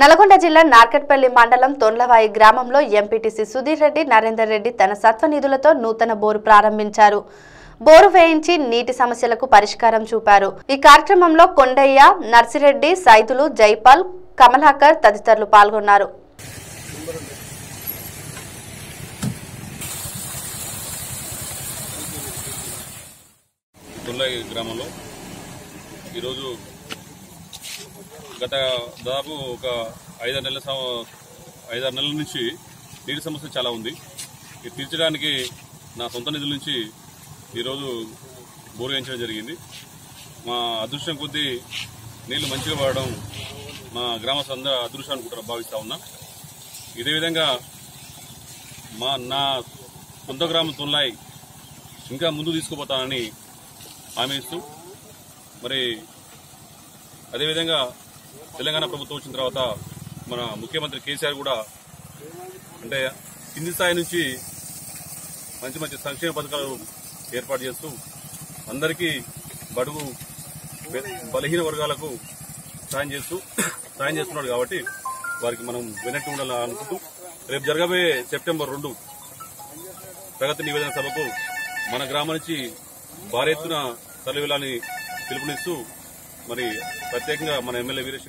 నల్గొండ జిల్లా నార్కట్పల్లి మండలం తొండ్లవాయి గ్రామంలో ఎంపీటీసీ సుధీర్ రెడ్డి నరేందర్ రెడ్డి తన సత్వనిధులతో నూతన బోరు ప్రారంభించారు. బోరు వేయించి నీటి సమస్యలకు పరిష్కారం చూపారు. ఈ కార్యక్రమంలో కొండయ్య నర్సిరెడ్డి సైదులు జైపాల్ కమలాకర్ తదితరులు పాల్గొన్నారు. గ్రామంలో ఈరోజు గత దాదాపు ఒక ఐదారు నెలల ఐదారు నెలల నుంచి నీటి సమస్య చాలా ఉంది. ఇది తీర్చడానికి నా సొంత నిధుల నుంచి ఈరోజు బోరు వేయించడం జరిగింది. మా అదృష్టం కొద్దీ నీళ్ళు మంచిగా పడడం మా గ్రామస్తులందరూ అదృష్టం కూడా భావిస్తూ ఉన్నా. ఇదే విధంగా మా నా సొంత గ్రామం తొన్లాయి ఇంకా ముందు తీసుకుపోతానని హామీ ఇస్తూ మరి అదేవిధంగా తెలంగాణ ప్రభుత్వం వచ్చిన తర్వాత మన ముఖ్యమంత్రి కేసీఆర్ కూడా అంటే కింది స్థాయి నుంచి మంచి మంచి సంక్షేమ పథకాలు ఏర్పాటు చేస్తూ అందరికీ బడుగు బలహీన వర్గాలకు సాయం చేస్తూ సాయం చేస్తున్నాడు కాబట్టి వారికి మనం వినట్టు ఉండాలని అనుకుంటూ రేపు జరగబోయే సెప్టెంబర్ రెండు ప్రగతి నివేదన సభకు మన గ్రామం నుంచి భారీ ఎత్తున తరలి వెళ్ళాలని పిలుపునిస్తూ మరి ప్రత్యేకంగా మన ఎమ్మెల్యే వీరేష్